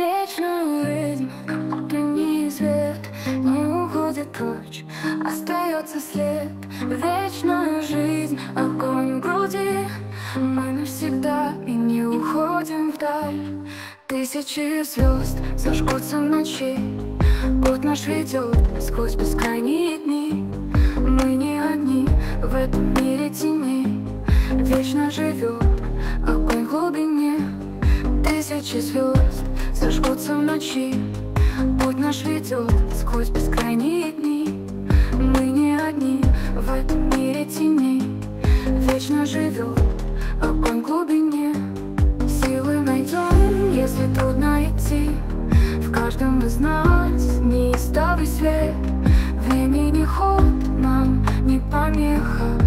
Вечную жизнь, утренний свет Не уходит прочь, остается след. Вечная жизнь, огонь в груди Мы навсегда и не уходим вдаль. Тысячи звезд зажгутся в ночи Путь наш ведет сквозь бескрайние дни. Мы не одни в этом мире теней Вечно живет огонь в глубине. Тысячи звезд в ночи. Путь наш ведет сквозь бескрайние дни. Мы не одни в этом мире теней Вечно живет огонь в глубине. Силы найдем, если трудно идти В каждом из нас неистовый свет. Времени ход нам не помеха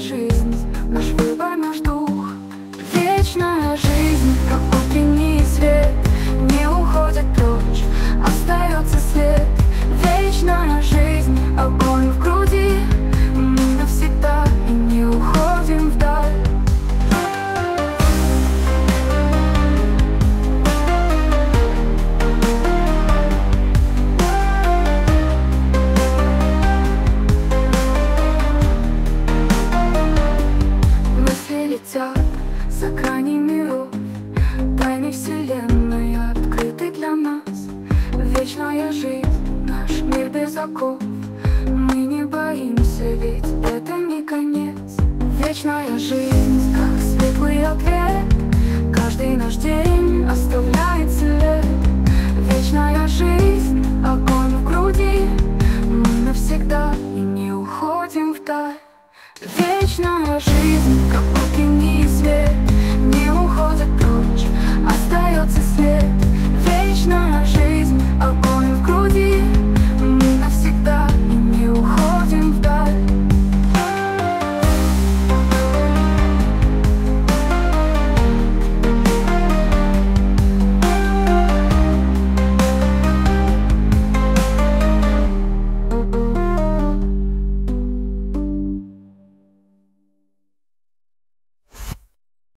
Вечная дураков. Мы не боимся, ведь это не конец. Вечная жизнь, как светлый ответ Каждый наш день оставляет след. Вечная жизнь, огонь в груди. Мы навсегда и не уходим вдаль. Вечная жизнь, как утренний свет.